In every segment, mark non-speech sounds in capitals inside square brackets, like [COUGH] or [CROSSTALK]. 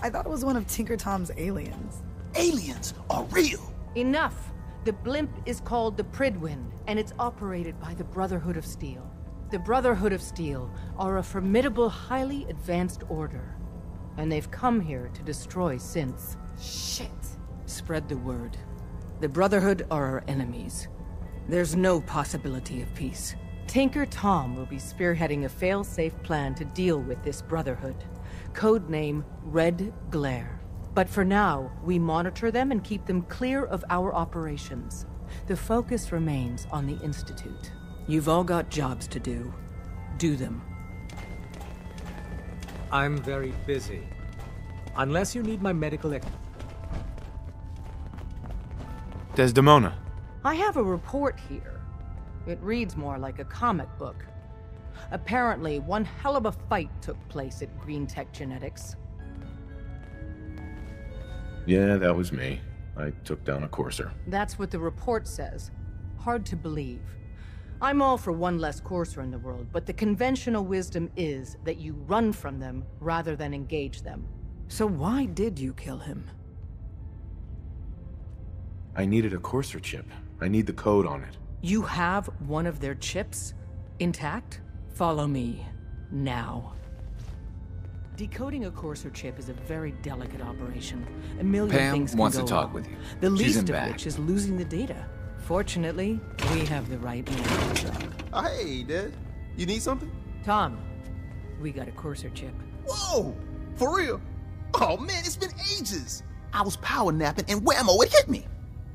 I thought it was one of Tinker Tom's aliens. Aliens are real! Enough! The blimp is called the Prydwen, and it's operated by the Brotherhood of Steel. The Brotherhood of Steel are a formidable, highly advanced order. And they've come here to destroy synths. Shit. Spread the word. The Brotherhood are our enemies. There's no possibility of peace. Tinker Tom will be spearheading a fail-safe plan to deal with this Brotherhood. Codename Red Glare. But for now, we monitor them and keep them clear of our operations. The focus remains on the Institute. You've all got jobs to do. Do them. I'm very busy. Unless you need my medical ex- Desdemona. I have a report here. It reads more like a comic book. Apparently, one hell of a fight took place at Greentech Genetics. Yeah, that was me. I took down a courser. That's what the report says. Hard to believe. I'm all for one less courser in the world, but the conventional wisdom is that you run from them rather than engage them. So why did you kill him? I needed a courser chip. I need the code on it. You have one of their chips? Intact? Follow me. Now. Decoding a courser chip is a very delicate operation. A million Pam things can wants go to talk wrong. with you. The She's least in of back. which is losing the data. Fortunately, we have the right man for the job. Oh, hey, Des. You need something? Tom, we got a courser chip. Whoa! For real? Oh man, it's been ages. I was power napping and whammo, it hit me.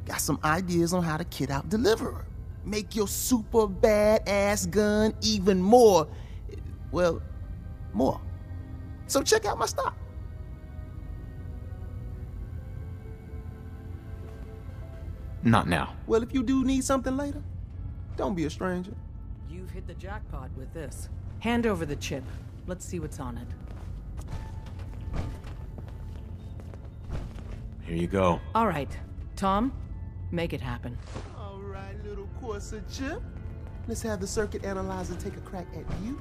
Got some ideas on how to kit out Deliverer. Make your super badass gun even more, well, more. So check out my stock. Not now. Well, if you do need something later, don't be a stranger. You've hit the jackpot with this. Hand over the chip. Let's see what's on it. Here you go. All right, Tom, make it happen. Right, little. Let's have the circuit analyzer take a crack at you.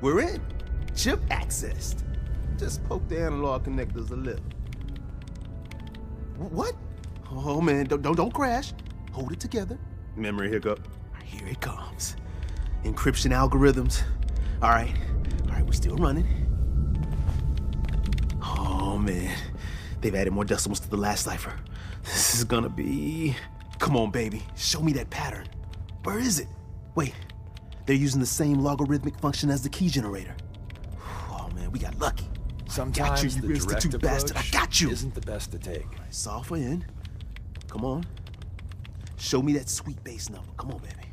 We're in. Chip accessed. Just poke the analog connectors a little. What? Oh man, don't, don't don't crash. Hold it together. Memory hiccup. Here it comes. Encryption algorithms. All right, all right, we're still running. Oh man, they've added more decimals to the last cipher. This is gonna be. Come on, baby, show me that pattern. Where is it? Wait, they're using the same logarithmic function as the key generator. Oh man, we got lucky. Sometimes got you, the you direct institute bastard. I got you. isn't the best to take. Software in. Come on. Show me that sweet base number. Come on, baby.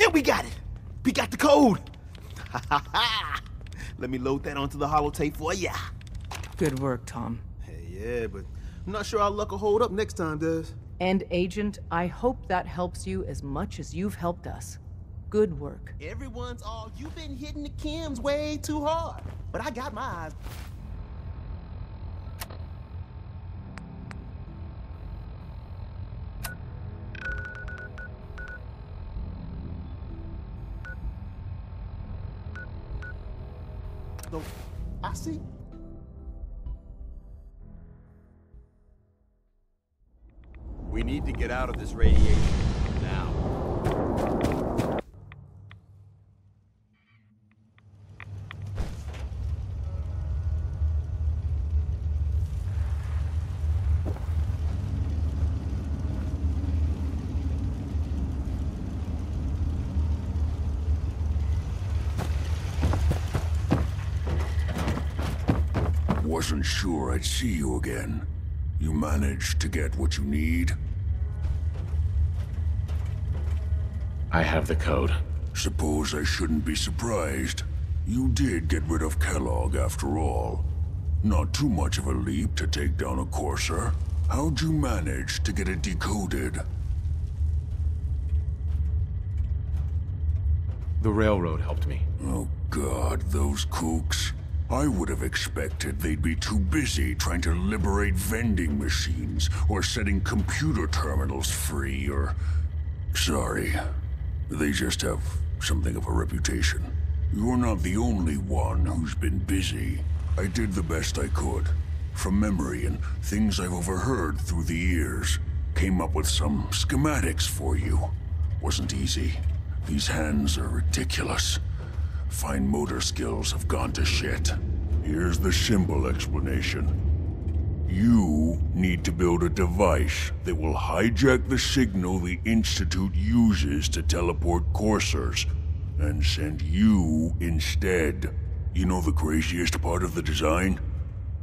Yeah, we got it. We got the code. [LAUGHS] Let me load that onto the holotape for ya. Good work, Tom. Hey, yeah, but I'm not sure our luck will hold up next time, Des. And Agent, I hope that helps you as much as you've helped us. Good work. Everyone's all, you've been hitting the Kims way too hard. But I got my eyes. No, We need to get out of this radiation now. I'd see you again. You managed to get what you need? I have the code. Suppose I shouldn't be surprised. You did get rid of Kellogg after all. Not too much of a leap to take down a courser. How'd you manage to get it decoded? The railroad helped me. Oh god, those kooks. I would have expected they'd be too busy trying to liberate vending machines or setting computer terminals free or. Sorry. They just have something of a reputation. You're not the only one who's been busy. I did the best I could. From memory and things I've overheard through the years. Came up with some schematics for you. Wasn't easy. These hands are ridiculous. Fine motor skills have gone to shit. Here's the simple explanation. You need to build a device that will hijack the signal the Institute uses to teleport coursers, and send you instead. You know the craziest part of the design?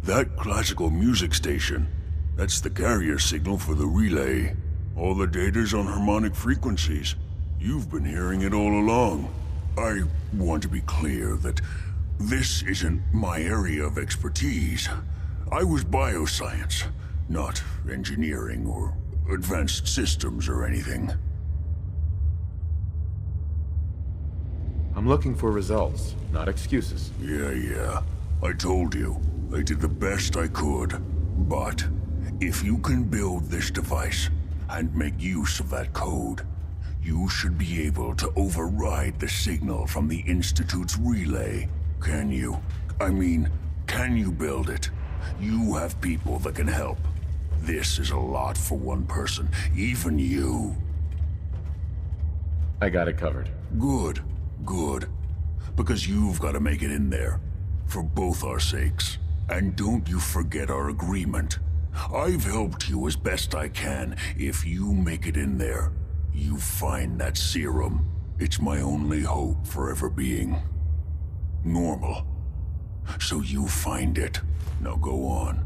That classical music station. That's the carrier signal for the relay. All the data's on harmonic frequencies. You've been hearing it all along. I want to be clear that this isn't my area of expertise. I was bioscience, not engineering or advanced systems or anything. I'm looking for results, not excuses. Yeah, yeah. I told you. I did the best I could. But, if you can build this device, and make use of that code, you should be able to override the signal from the Institute's relay. Can you? I mean, can you build it? You have people that can help. This is a lot for one person, even you. I got it covered. Good, good. Because you've got to make it in there. For both our sakes. And don't you forget our agreement. I've helped you as best I can. If you make it in there, you find that serum. It's my only hope for ever being normal. So you find it. Now go on.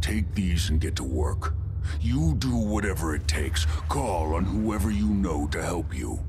Take these and get to work. You do whatever it takes. Call on whoever you know to help you.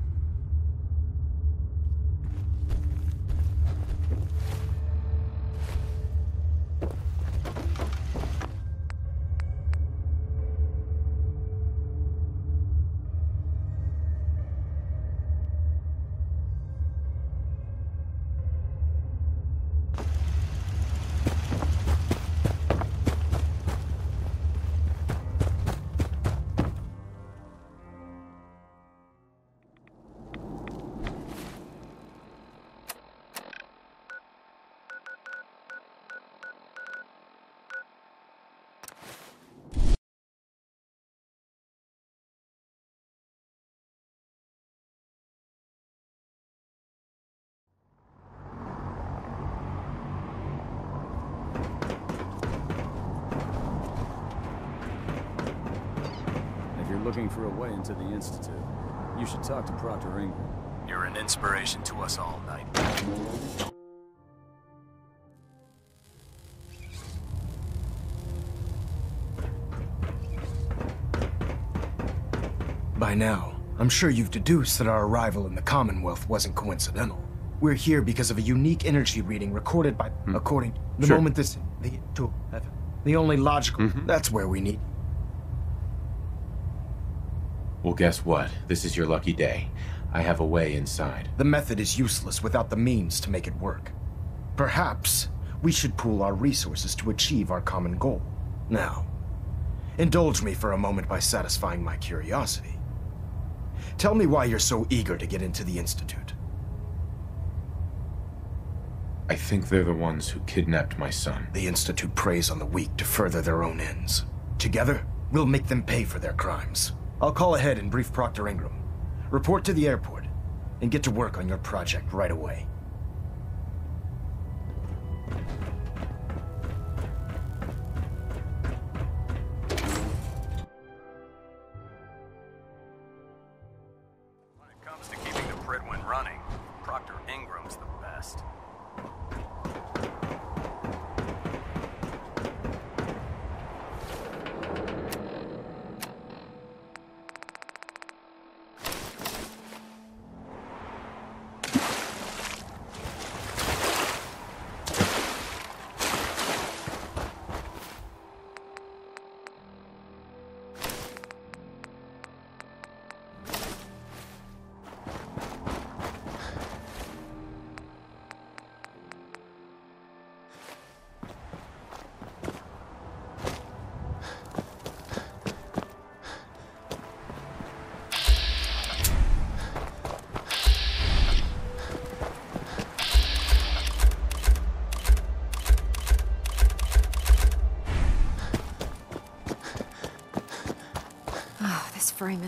Now, I'm sure you've deduced that our arrival in the Commonwealth wasn't coincidental. We're here because of a unique energy reading recorded by, hmm. according the Sure. moment this, the, to. The only logical, mm-hmm. that's where we need. Well, guess what? This is your lucky day. I have a way inside. The method is useless without the means to make it work. Perhaps we should pool our resources to achieve our common goal. Now, indulge me for a moment by satisfying my curiosity. Tell me why you're so eager to get into the Institute. I think they're the ones who kidnapped my son. The Institute preys on the weak to further their own ends. Together, we'll make them pay for their crimes. I'll call ahead and brief Proctor Ingram. Report to the airport, and get to work on your project right away.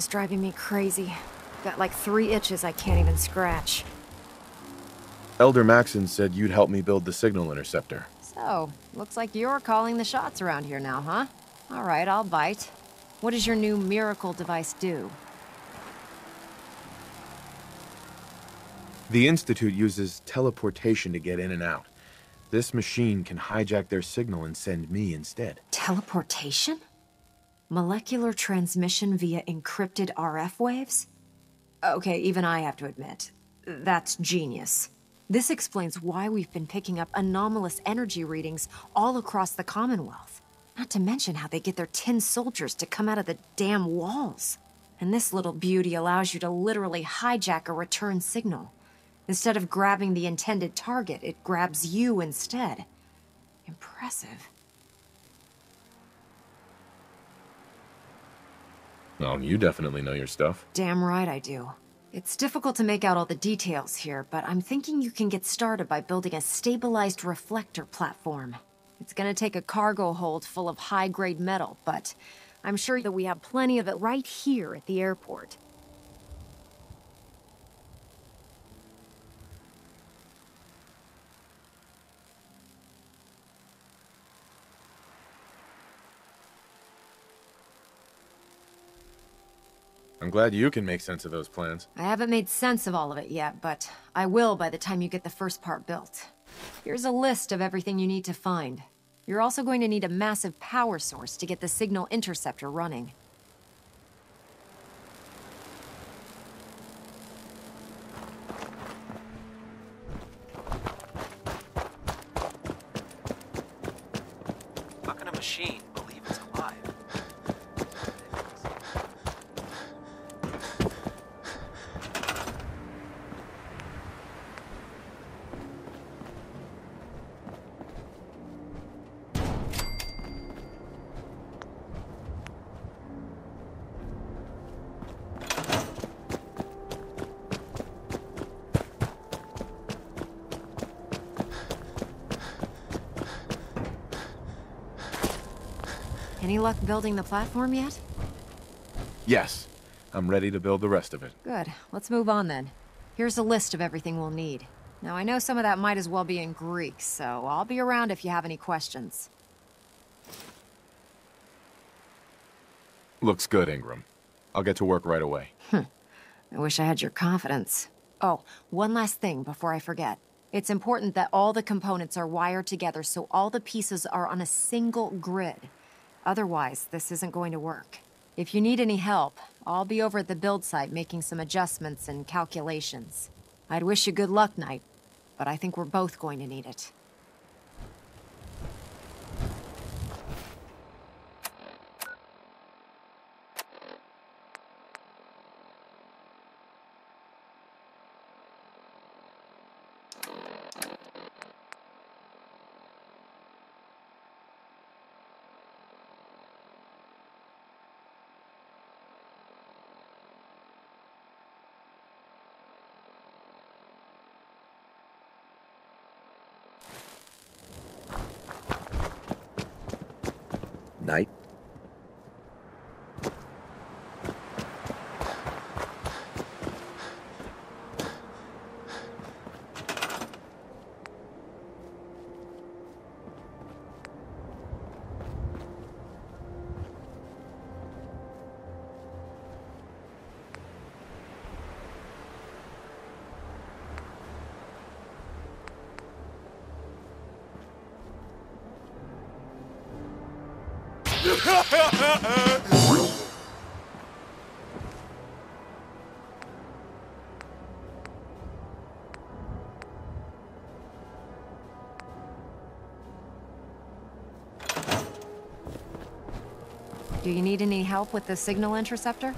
Is driving me crazy. Got like three itches I can't even scratch. Elder Maxson said you'd help me build the signal interceptor. So, looks like you're calling the shots around here now, huh? All right, I'll bite. What does your new miracle device do? The Institute uses teleportation to get in and out. This machine can hijack their signal and send me instead. Teleportation? Molecular transmission via encrypted RF waves? Okay, even I have to admit, that's genius. This explains why we've been picking up anomalous energy readings all across the Commonwealth. Not to mention how they get their tin soldiers to come out of the damn walls. And this little beauty allows you to literally hijack a return signal. Instead of grabbing the intended target, it grabs you instead. Impressive. Oh, you definitely know your stuff. Damn right I do. It's difficult to make out all the details here, but I'm thinking you can get started by building a stabilized reflector platform. It's gonna take a cargo hold full of high-grade metal, but I'm sure that we have plenty of it right here at the airport. I'm glad you can make sense of those plans. I haven't made sense of all of it yet, but I will by the time you get the first part built. Here's a list of everything you need to find. You're also going to need a massive power source to get the signal interceptor running. How can a machine believe it's alive? Any luck building the platform yet? Yes, I'm ready to build the rest of it. Good. Let's move on then. Here's a list of everything we'll need. Now, I know some of that might as well be in Greek, so I'll be around if you have any questions. Looks good, Ingram. I'll get to work right away. Hmm. I wish I had your confidence. Oh, one last thing before I forget. It's important that all the components are wired together so all the pieces are on a single grid. Otherwise, this isn't going to work. If you need any help, I'll be over at the build site making some adjustments and calculations. I'd wish you good luck, Knight, but I think we're both going to need it. Do you need any help with the signal interceptor?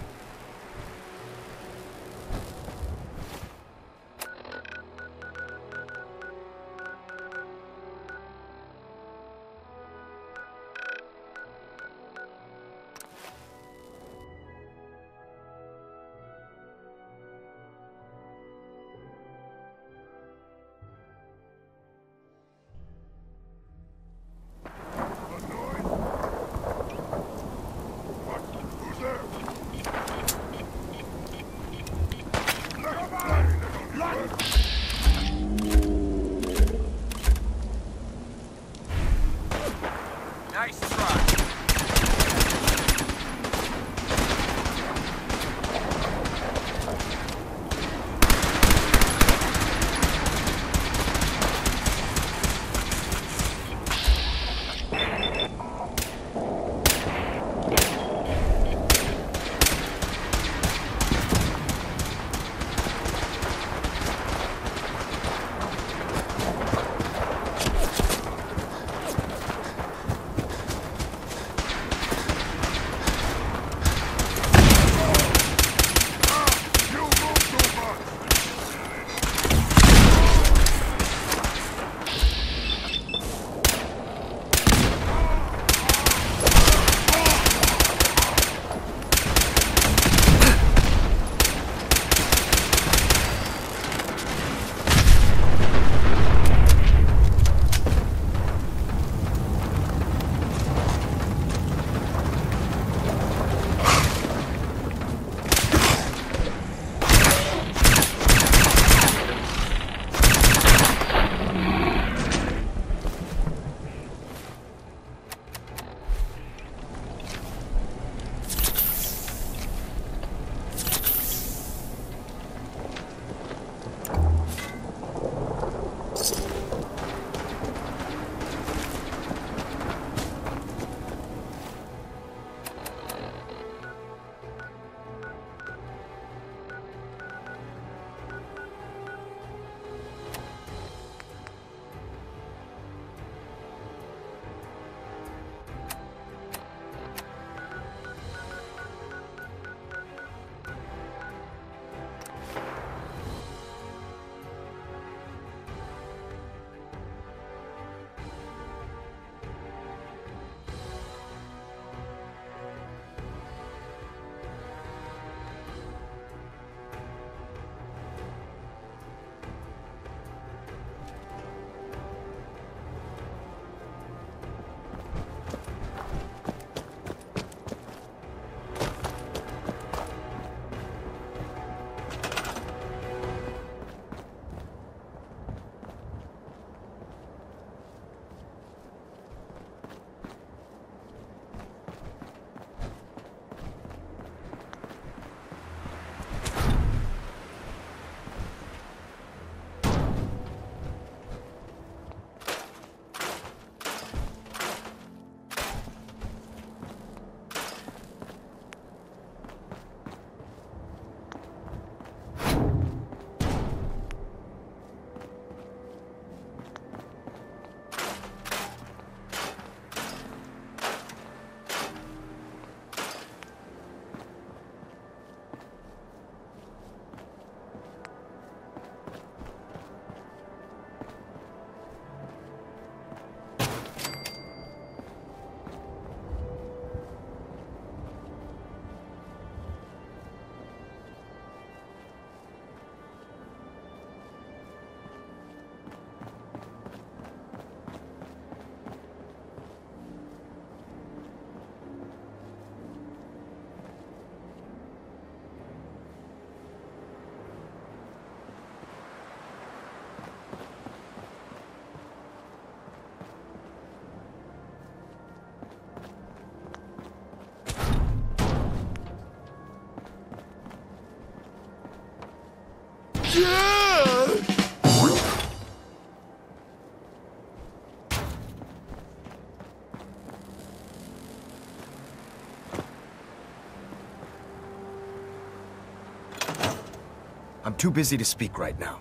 I'm too busy to speak right now.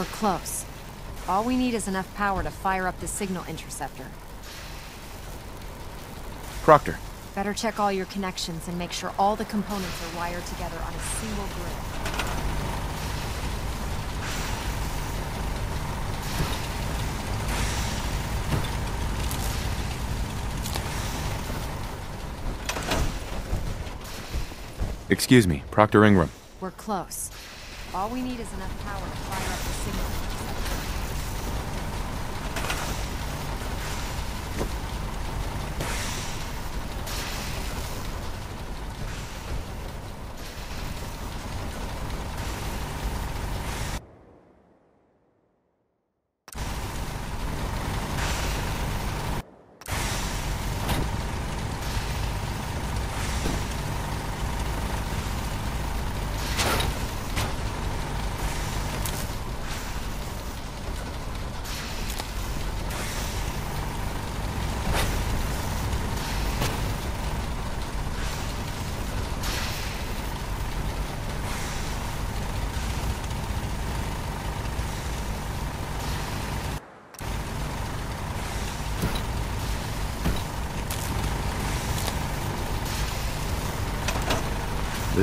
We're close. All we need is enough power to fire up the signal interceptor. Proctor, Better check all your connections and make sure all the components are wired together on a single grid. excuse me, Proctor Ingram. We're close. All we need is enough power to fire up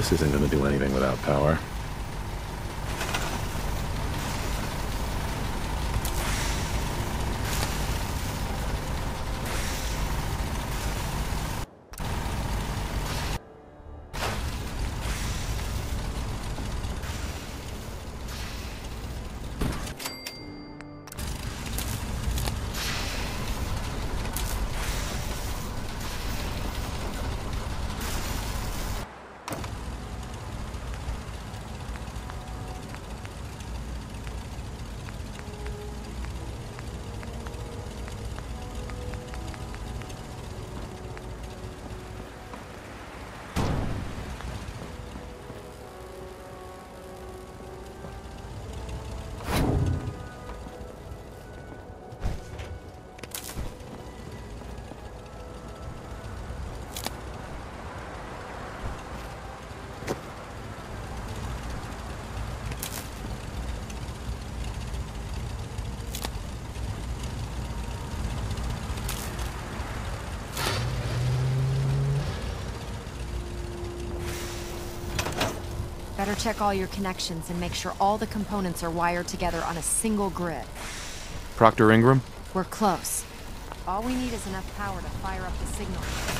This isn't going to do anything without power. Better check all your connections and make sure all the components are wired together on a single grid. Proctor Ingram? We're close. All we need is enough power to fire up the signal.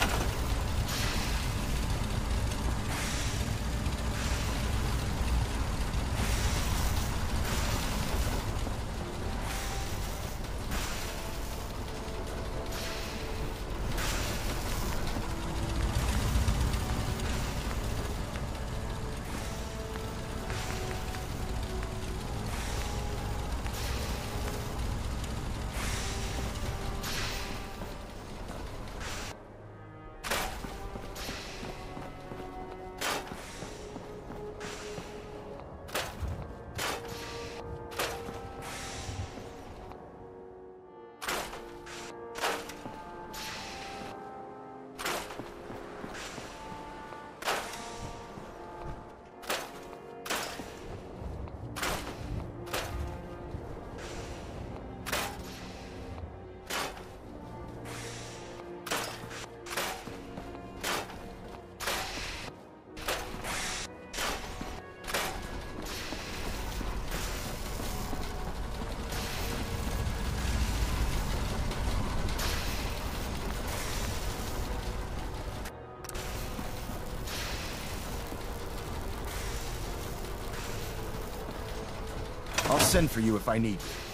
Send for you if I need you.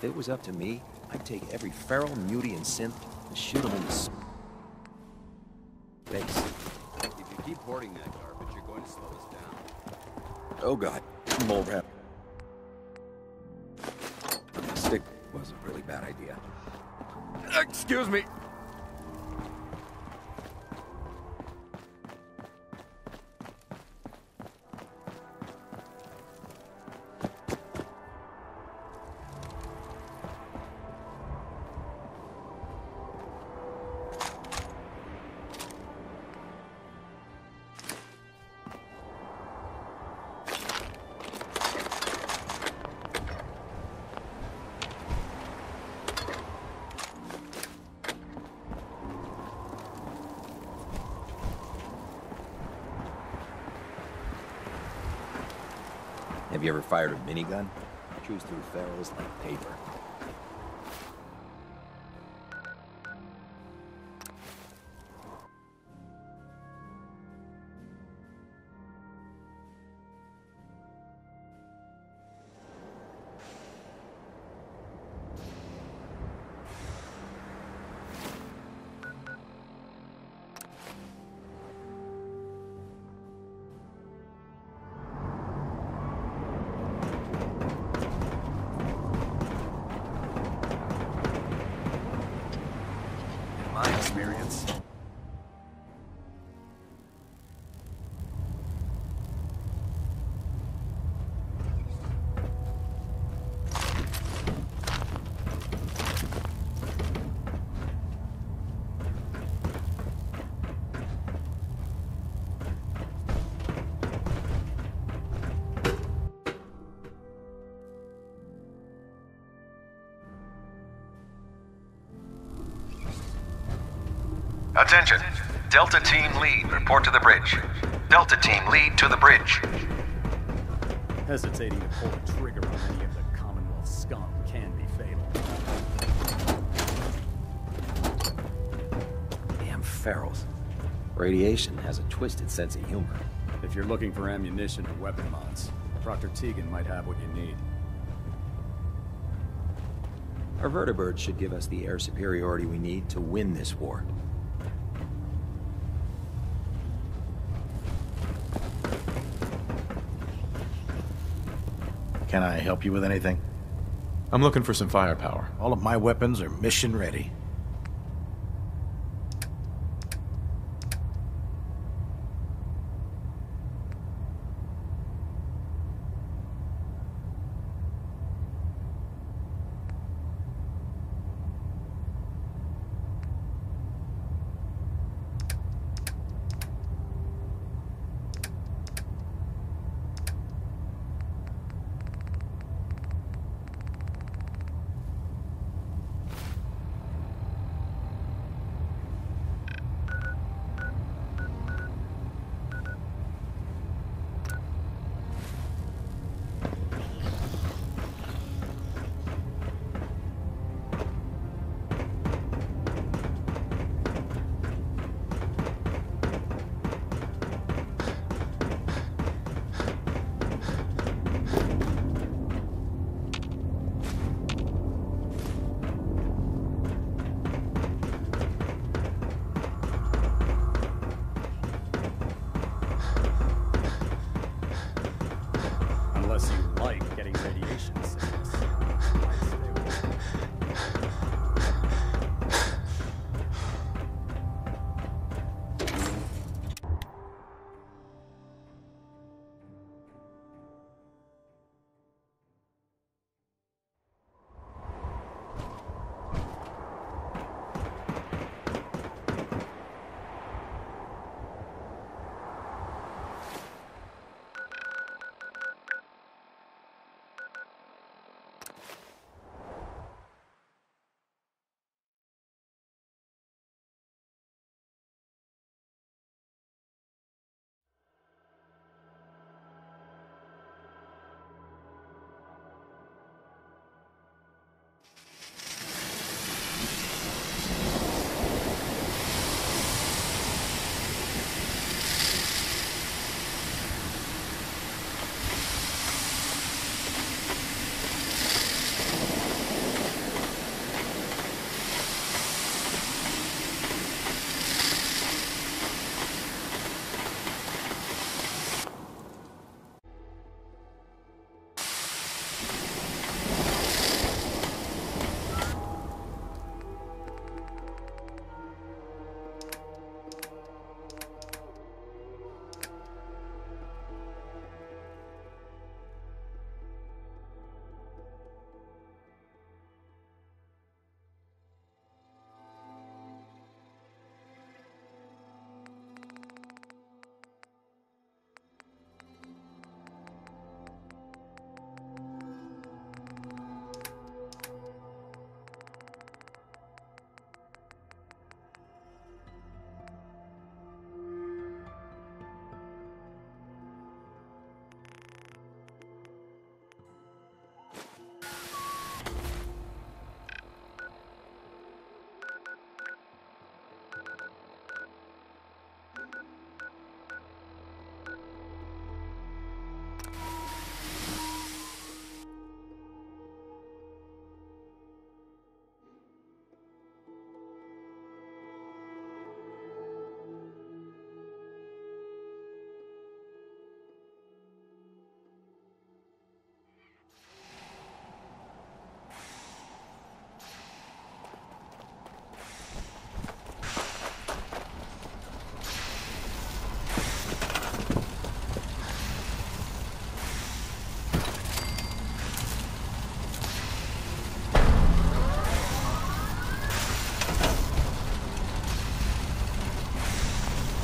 If it was up to me, I'd take every feral, mutie, and synth and shoot them in the face. If you keep hoarding that garbage, you're going to slow us down. Oh god, Have you ever fired a minigun? Chews through ferals like paper. Attention. Delta Team Lead, report to the bridge. Delta Team Lead to the bridge. Hesitating to pull the trigger on any of the Commonwealth scum can be fatal. damn ferals. Radiation has a twisted sense of humor. If you're looking for ammunition or weapon mods, Proctor Teagan might have what you need. Our vertibird should give us the air superiority we need to win this war. Can I help you with anything? I'm looking for some firepower. All of my weapons are mission ready.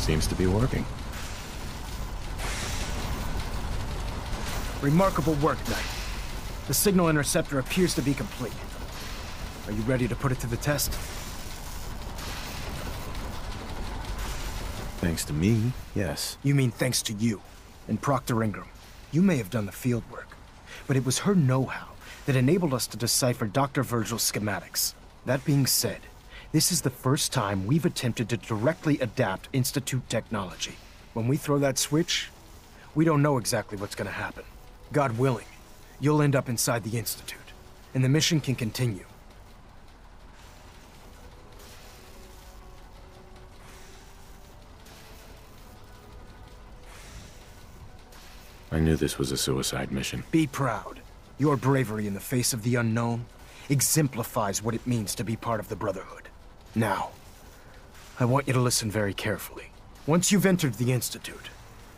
Seems to be working. Remarkable work, Knight. The signal interceptor appears to be complete. Are you ready to put it to the test? Thanks to me, yes. You mean thanks to you and Proctor Ingram. You may have done the field work, but it was her know-how that enabled us to decipher Dr. Virgil's schematics. That being said, this is the first time we've attempted to directly adapt Institute technology. When we throw that switch, we don't know exactly what's gonna happen. God willing, you'll end up inside the Institute, and the mission can continue. I knew this was a suicide mission. Be proud. Your bravery in the face of the unknown exemplifies what it means to be part of the Brotherhood. Now, I want you to listen very carefully. Once you've entered the Institute,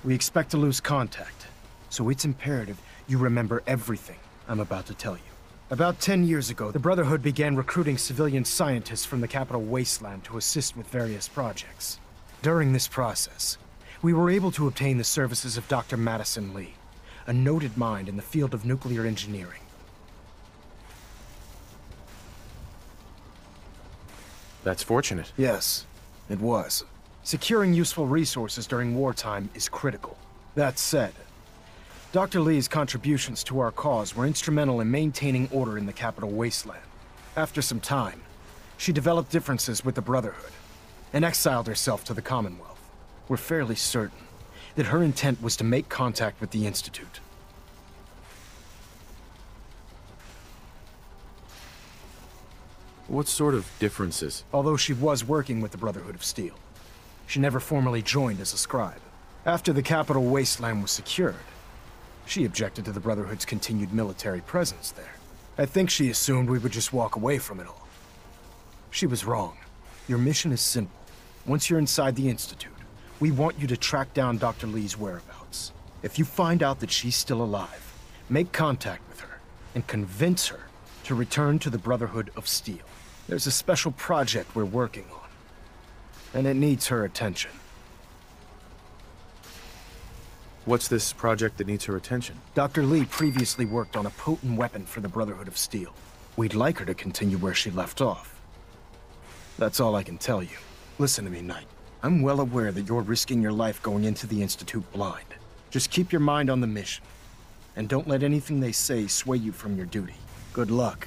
we expect to lose contact, so it's imperative you remember everything I'm about to tell you. About 10 years ago, the Brotherhood began recruiting civilian scientists from the capital wasteland to assist with various projects. During this process, we were able to obtain the services of Dr. Madison Li, a noted mind in the field of nuclear engineering. That's fortunate. Yes, it was. Securing useful resources during wartime is critical. That said, Dr. Li's contributions to our cause were instrumental in maintaining order in the capital wasteland. After some time, she developed differences with the Brotherhood and exiled herself to the Commonwealth. We're fairly certain that her intent was to make contact with the Institute. What sort of differences? Although she was working with the Brotherhood of Steel, she never formally joined as a scribe. After the capital wasteland was secured, she objected to the Brotherhood's continued military presence there. I think she assumed we would just walk away from it all. She was wrong. Your mission is simple. Once you're inside the Institute, we want you to track down Dr. Li's whereabouts. If you find out that she's still alive, make contact with her and convince her to return to the Brotherhood of Steel. There's a special project we're working on, and it needs her attention. What's this project that needs her attention? Dr. Li previously worked on a potent weapon for the Brotherhood of Steel. We'd like her to continue where she left off. That's all I can tell you. Listen to me, Knight. I'm well aware that you're risking your life going into the Institute blind. Just keep your mind on the mission. And don't let anything they say sway you from your duty. Good luck.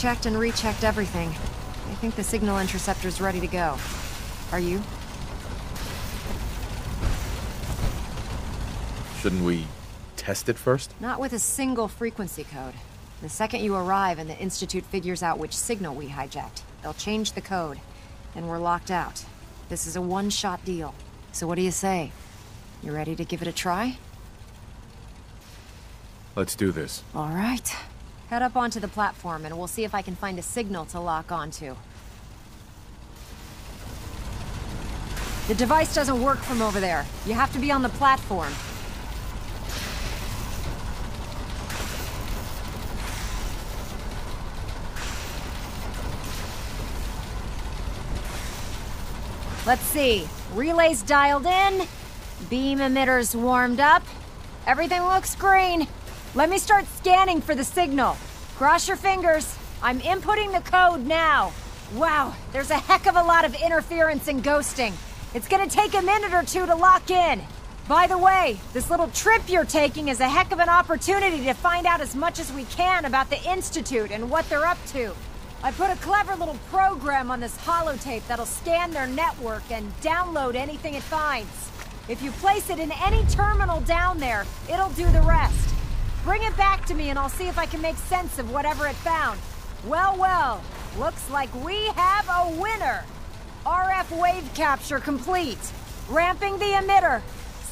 Checked and rechecked everything. I think the signal interceptor's ready to go. Are you? Shouldn't we test it first? Not with a single frequency code. The second you arrive and the Institute figures out which signal we hijacked, they'll change the code, and we're locked out. This is a one-shot deal. So what do you say? You ready to give it a try? Let's do this. All right. Head up onto the platform and we'll see if I can find a signal to lock onto. The device doesn't work from over there. You have to be on the platform. Let's see. Relays dialed in. Beam emitters warmed up. Everything looks green. Let me start scanning for the signal. Cross your fingers. I'm inputting the code now. Wow, there's a heck of a lot of interference and ghosting. It's gonna take a minute or two to lock in. By the way, this little trip you're taking is a heck of an opportunity to find out as much as we can about the Institute and what they're up to. I put a clever little program on this holotape that'll scan their network and download anything it finds. If you place it in any terminal down there, it'll do the rest. Bring it back to me and I'll see if I can make sense of whatever it found. Well, well, looks like we have a winner. RF wave capture complete. Ramping the emitter.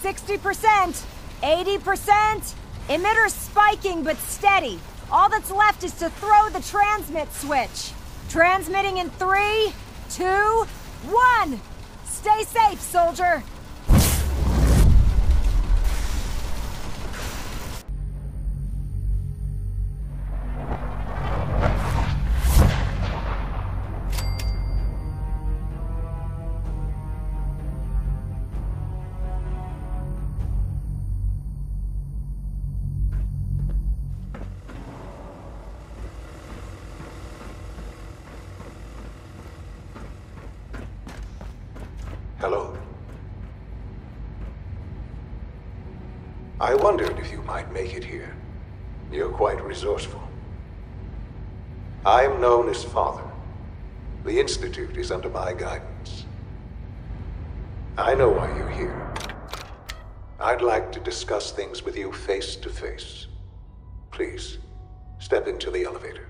60%, 80%, Emitter spiking, but steady. All that's left is to throw the transmit switch. Transmitting in three, two, one. Stay safe, soldier. Resourceful. I'm known as Father. The Institute is under my guidance. I know why you're here. I'd like to discuss things with you face to face. Please, step into the elevator.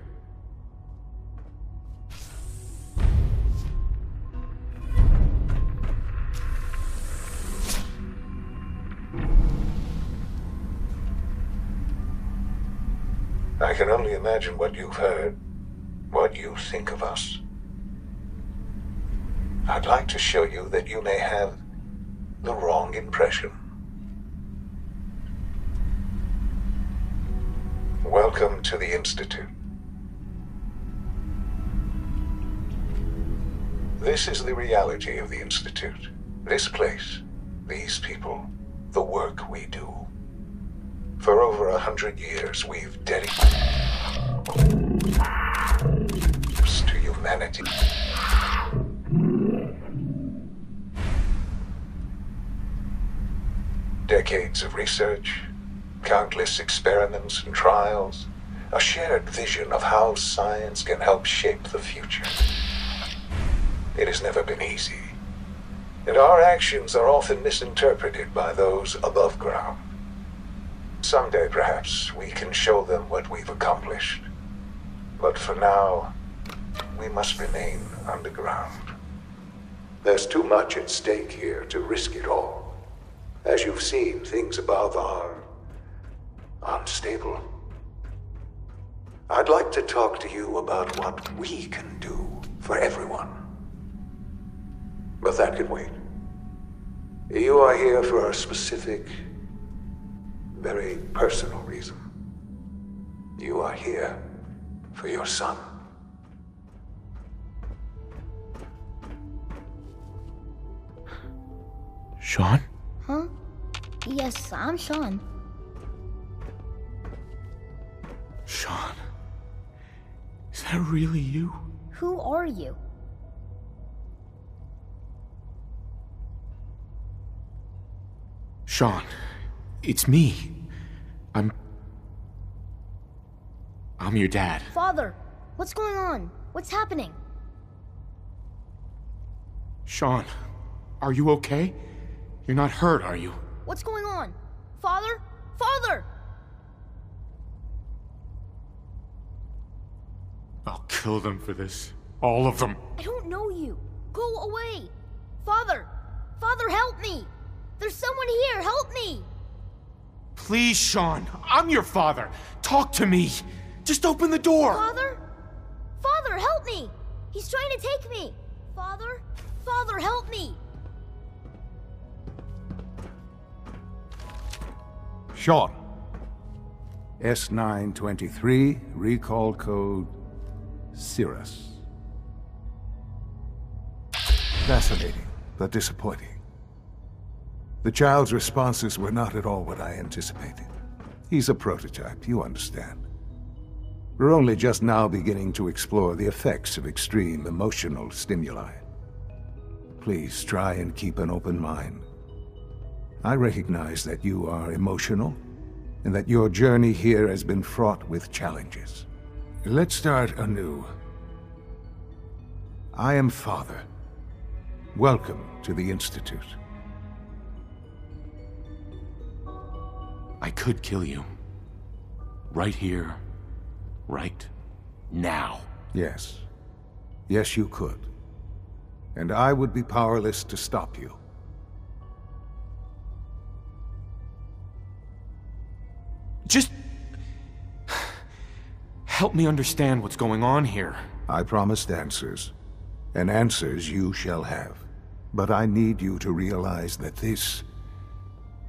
Imagine what you've heard, what you think of us. I'd like to show you that you may have the wrong impression. Welcome to the Institute. This is the reality of the Institute. This place, these people, the work we do. For over a hundred years, we've dedicated to humanity. Decades of research, countless experiments and trials, a shared vision of how science can help shape the future. It has never been easy, and our actions are often misinterpreted by those above ground. Someday, perhaps, we can show them what we've accomplished. But for now, we must remain underground. There's too much at stake here to risk it all. As you've seen, things above are unstable. I'd like to talk to you about what we can do for everyone. But that can wait. You are here for a specific very personal reason. You are here for your son. Sean? Huh? Yes, I'm Sean. Sean? Is that really you? Who are you? Sean, it's me. I'm. I'm your dad. Father, what's going on? What's happening? Sean, are you okay? You're not hurt, are you? What's going on? Father? Father! I'll kill them for this. All of them. I don't know you. Go away. Father! Father, help me! There's someone here. Help me! Please, Sean. I'm your father. Talk to me. Just open the door. Father? Father, help me! He's trying to take me! Father? Father, help me! Sean. S923, recall code Cirrus. Fascinating, but disappointing. The child's responses were not at all what I anticipated. He's a prototype, you understand. We're only just now beginning to explore the effects of extreme emotional stimuli. Please try and keep an open mind. I recognize that you are emotional, and that your journey here has been fraught with challenges. Let's start anew. I am Father. Welcome to the Institute. I could kill you. Right here. Right now. Yes. Yes, you could. And I would be powerless to stop you. Just... Help me understand what's going on here. I promised answers, and answers you shall have. But I need you to realize that this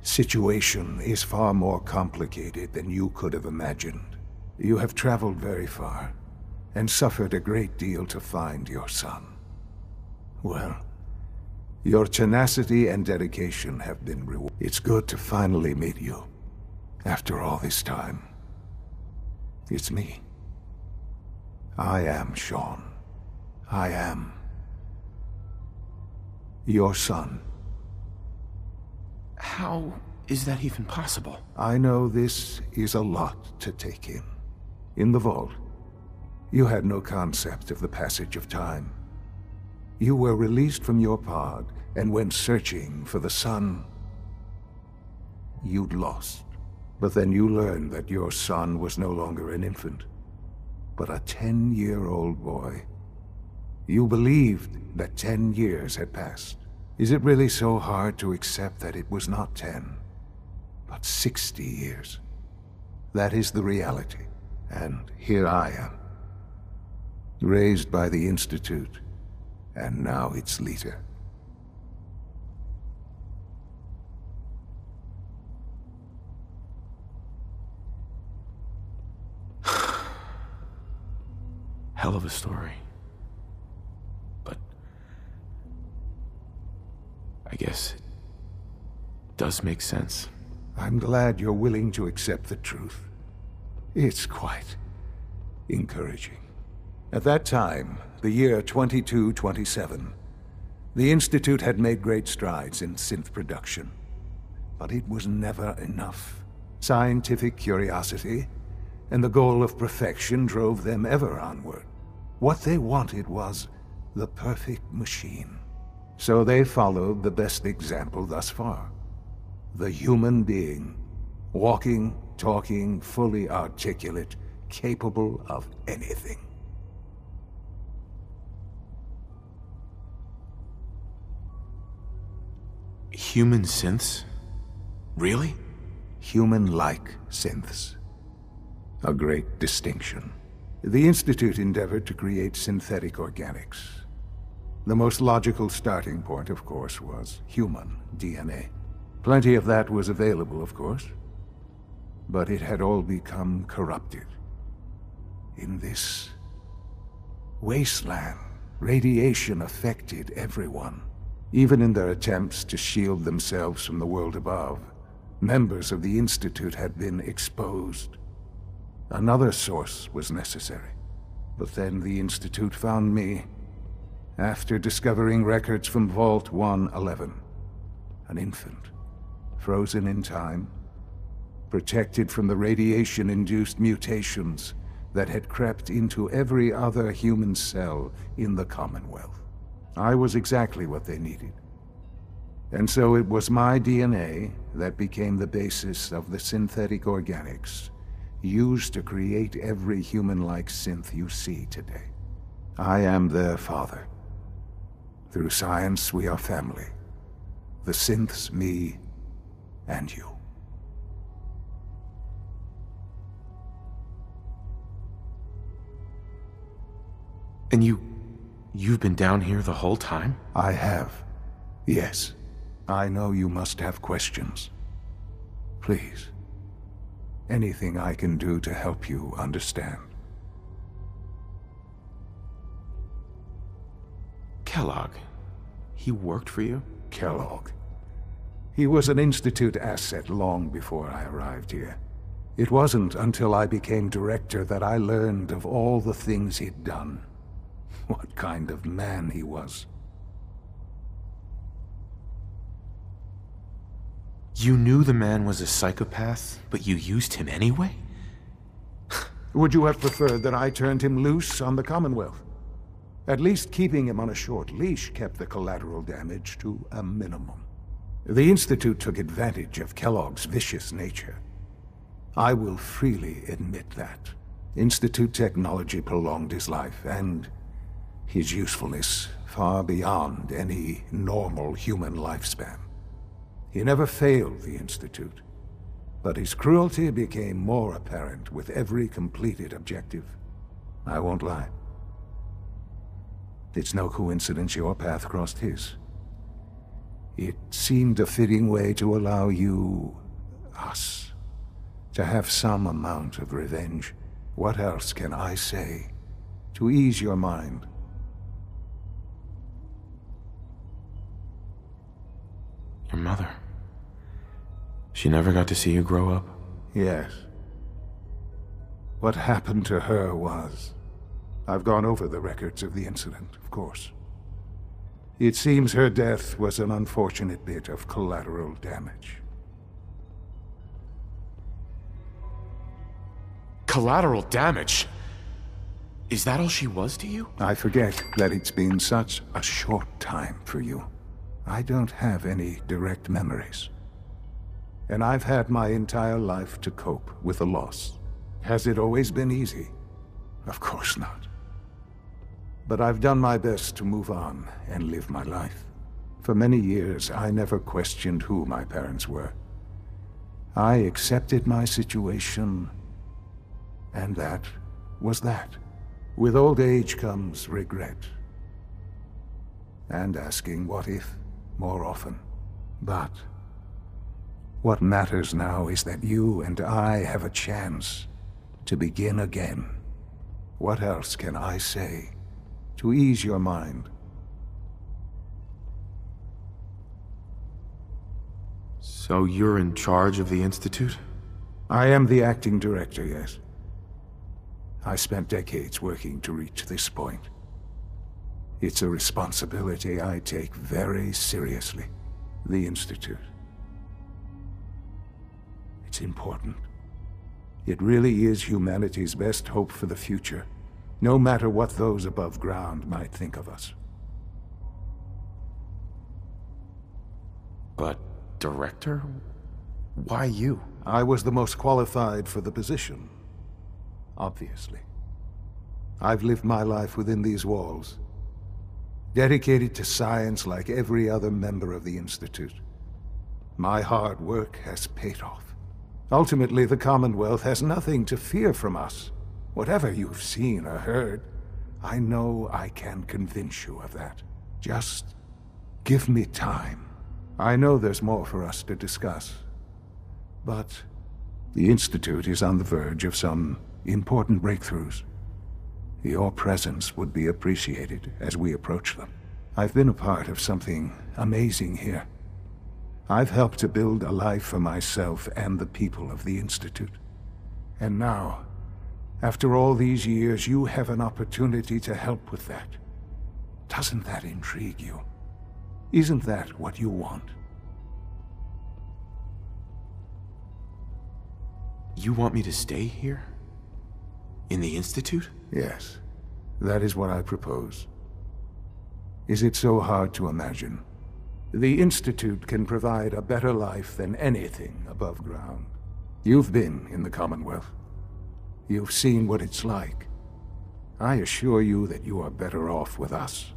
situation is far more complicated than you could have imagined. You have traveled very far, and suffered a great deal to find your son. Well, your tenacity and dedication have been rewarded. It's good to finally meet you, after all this time. It's me. I am Sean. I am your son. How is that even possible? I know this is a lot to take in. In the vault, you had no concept of the passage of time. You were released from your pod and went searching for the son. you'd lost. But then you learned that your son was no longer an infant, but a ten-year-old boy. You believed that ten years had passed. Is it really so hard to accept that it was not ten, but sixty years? That is the reality, and here I am. Raised by the Institute, and now its leader. [SIGHS] Hell of a story. But I guess it does make sense. I'm glad you're willing to accept the truth. It's quite encouraging. At that time, the year 2227, the Institute had made great strides in synth production. But it was never enough. Scientific curiosity and the goal of perfection drove them ever onward. What they wanted was the perfect machine. So they followed the best example thus far. The human being. Walking, talking, fully articulate, capable of anything. Human synths? Really? Human-like synths. A great distinction. The Institute endeavored to create synthetic organics. The most logical starting point, of course, was human DNA. Plenty of that was available, of course. But it had all become corrupted. In this wasteland, radiation affected everyone. Even in their attempts to shield themselves from the world above, members of the Institute had been exposed. Another source was necessary. But then the Institute found me, after discovering records from Vault 111. An infant, frozen in time, protected from the radiation-induced mutations that had crept into every other human cell in the Commonwealth. I was exactly what they needed. And so it was my DNA that became the basis of the synthetic organics used to create every human-like synth you see today. I am their father. Through science, we are family. The synths, me, and you. And you... you've been down here the whole time? I have. Yes. I know you must have questions. Please. Anything I can do to help you understand. Kellogg. He worked for you? Kellogg. He was an Institute asset long before I arrived here. It wasn't until I became director that I learned of all the things he'd done. [LAUGHS] What kind of man he was. You knew the man was a psychopath, but you used him anyway? [LAUGHS] Would you have preferred that I turned him loose on the Commonwealth? At least keeping him on a short leash kept the collateral damage to a minimum. The Institute took advantage of Kellogg's vicious nature. I will freely admit that. Institute technology prolonged his life, and his usefulness far beyond any normal human lifespan. He never failed the Institute, but his cruelty became more apparent with every completed objective. I won't lie. It's no coincidence your path crossed his. It seemed a fitting way to allow you, us, to have some amount of revenge. What else can I say to ease your mind? Your mother. She never got to see you grow up? Yes. What happened to her was... I've gone over the records of the incident, of course. It seems her death was an unfortunate bit of collateral damage. Collateral damage? Is that all she was to you? I forget that it's been such a short time for you. I don't have any direct memories. And I've had my entire life to cope with the loss. Has it always been easy? Of course not. But I've done my best to move on and live my life. For many years, I never questioned who my parents were. I accepted my situation, and that was that. With old age comes regret. And asking what if more often. But what matters now is that you and I have a chance to begin again. What else can I say to ease your mind? So you're in charge of the Institute? I am the acting director, yes. I spent decades working to reach this point. It's a responsibility I take very seriously. The Institute. It's important. It really is humanity's best hope for the future, no matter what those above ground might think of us. But, Director? Why you? I was the most qualified for the position. Obviously. I've lived my life within these walls, dedicated to science like every other member of the Institute. My hard work has paid off. Ultimately, the Commonwealth has nothing to fear from us. Whatever you've seen or heard, I know I can convince you of that. Just give me time. I know there's more for us to discuss. But the Institute is on the verge of some important breakthroughs. Your presence would be appreciated as we approach them. I've been a part of something amazing here. I've helped to build a life for myself and the people of the Institute. And now, after all these years, you have an opportunity to help with that. Doesn't that intrigue you? Isn't that what you want? You want me to stay here? In the Institute? Yes. That is what I propose. Is it so hard to imagine? The Institute can provide a better life than anything above ground. You've been in the Commonwealth. You've seen what it's like. I assure you that you are better off with us.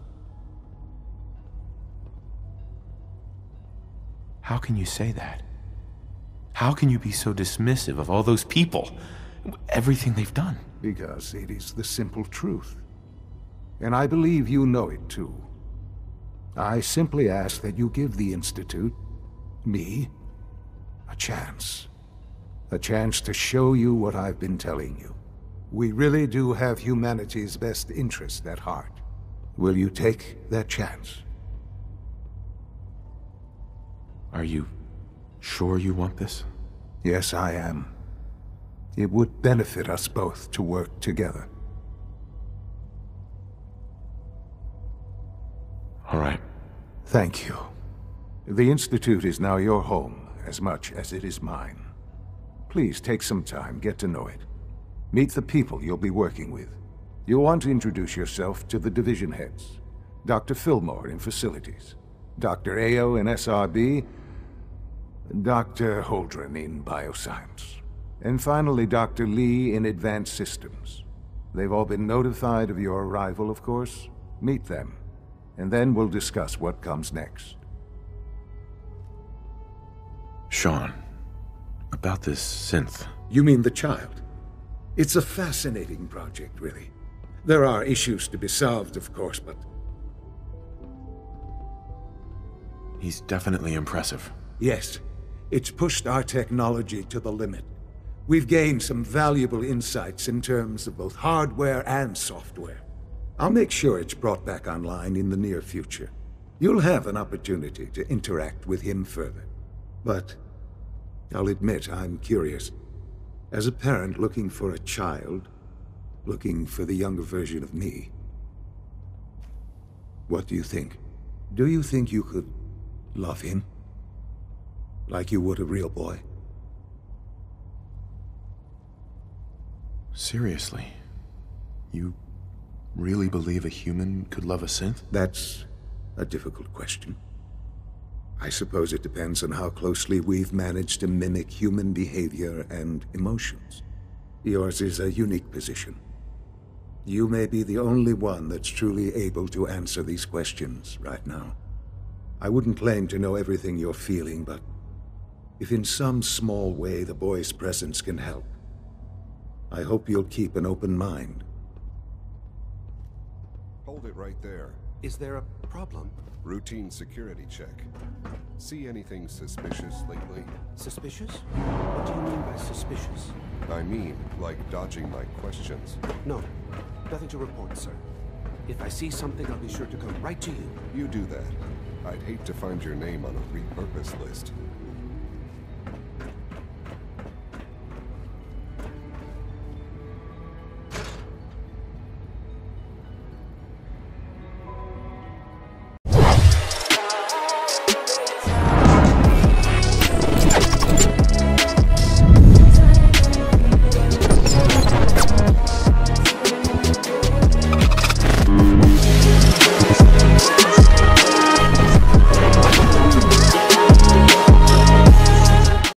How can you say that? How can you be so dismissive of all those people? Everything they've done? Because it is the simple truth. And I believe you know it too. I simply ask that you give the Institute, me, a chance. A chance to show you what I've been telling you. We really do have humanity's best interest at heart. Will you take that chance? Are you sure you want this? Yes, I am. It would benefit us both to work together. All right. Thank you. The Institute is now your home, as much as it is mine. Please take some time, get to know it. Meet the people you'll be working with. You'll want to introduce yourself to the division heads. Dr. Filmore in Facilities, Dr. Ayo in SRB, Dr. Holdren in Bioscience. And finally, Dr. Li in Advanced Systems. They've all been notified of your arrival, of course. Meet them, and then we'll discuss what comes next. Sean, about this synth. You mean the child? It's a fascinating project, really. There are issues to be solved, of course, but He's definitely impressive. yes, it's pushed our technology to the limit. We've gained some valuable insights in terms of both hardware and software. I'll make sure it's brought back online in the near future. You'll have an opportunity to interact with him further. But I'll admit I'm curious. As a parent looking for a child, looking for the younger version of me, what do you think? Do you think you could love him? Like you would a real boy? Seriously? You really believe a human could love a synth? That's a difficult question. I suppose it depends on how closely we've managed to mimic human behavior and emotions. Yours is a unique position. You may be the only one that's truly able to answer these questions right now. I wouldn't claim to know everything you're feeling, but if in some small way the boy's presence can help, I hope you'll keep an open mind. Hold it right there. Is there a problem? Routine security check. See anything suspicious lately? Suspicious? What do you mean by suspicious? I mean, like dodging my questions. No, nothing to report, sir. If I see something, I'll be sure to come right to you. You do that. I'd hate to find your name on a repurposed list.